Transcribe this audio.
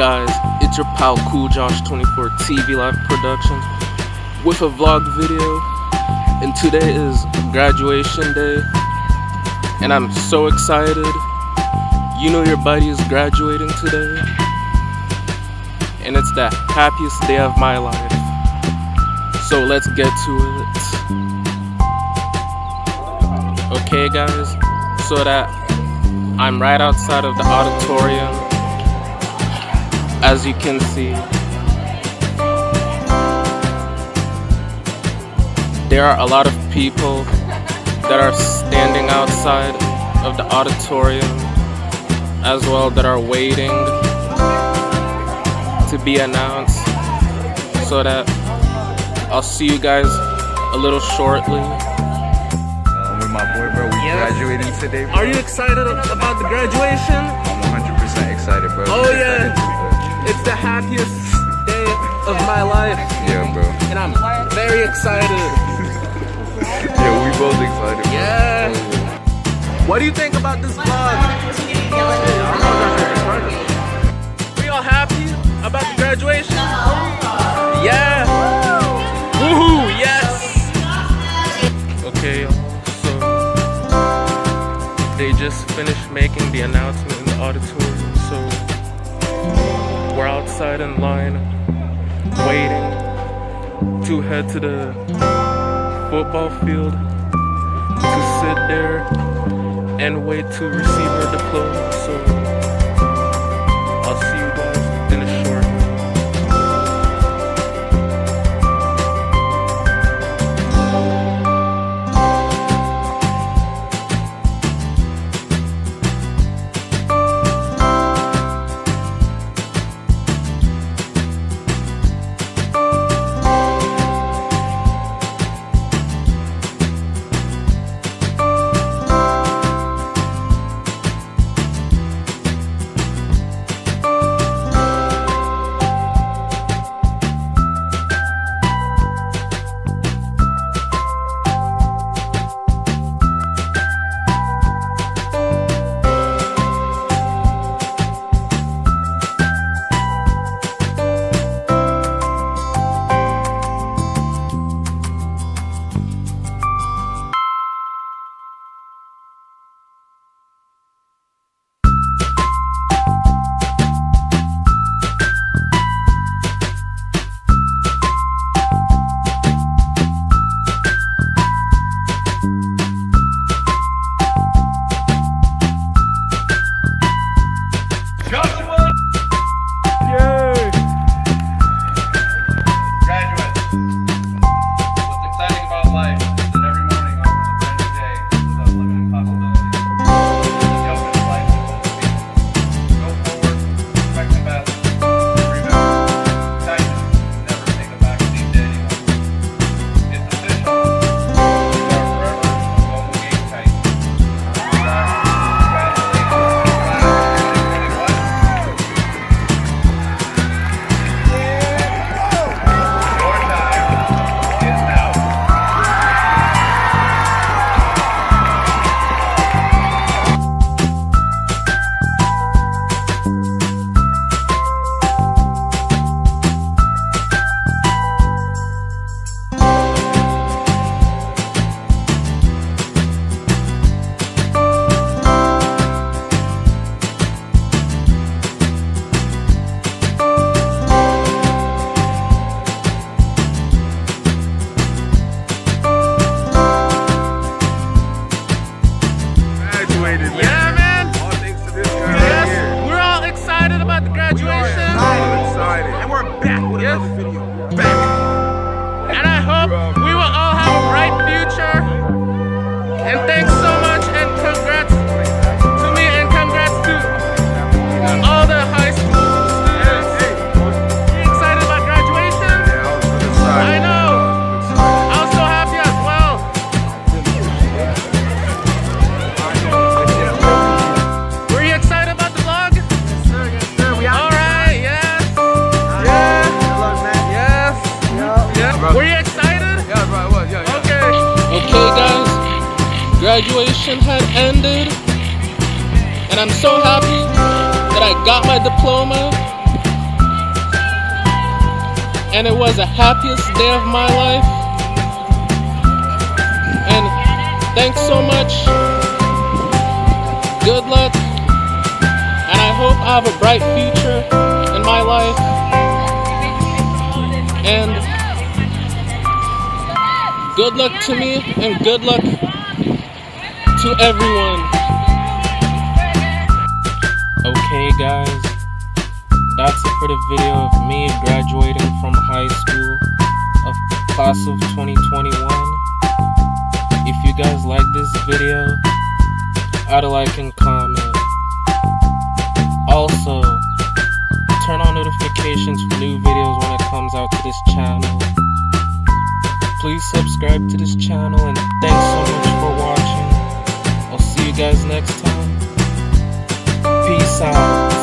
guys? It's your pal Cool Josh 24 TV Live Productions with a vlog video. And today is graduation day. And I'm so excited. You know your buddy is graduating today. And it's the happiest day of my life. So let's get to it. Okay guys, so that I'm right outside of the auditorium as you can see. There are a lot of people that are standing outside of the auditorium as well that are waiting to be announced so that I'll see you guys a little shortly. Um, with my boy, bro. We Yes. graduating today. Bro. Are you excited about the graduation? I'm 100% excited, bro. Oh, I'm yeah. Excited It's the happiest day of my life. Yeah, bro. and I'm very excited. Yeah, we both excited. bro. Yeah. What do you think about this vlog? We all happy about the graduation? Yeah. Woohoo, yes. Okay, so they just finished making the announcement in the auditorium, so we're outside in line waiting to head to the football field to sit there and wait to receive her diploma. So And we're back with another video. Back. And I hope we Graduation had ended, and I'm so happy that I got my diploma. and it was the happiest day of my life. And thanks so much. Good luck. And I hope I have a bright future in my life. And good luck to me and good luck to everyone. Okay, guys, that's it for the video of me graduating from high school of class of 2021. If you guys like this video, add a like and comment. Also, turn on notifications for new videos when it comes out to this channel. Please subscribe to this channel and thanks so much guys next time. Peace out.